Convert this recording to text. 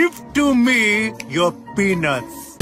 Give to me your peanuts.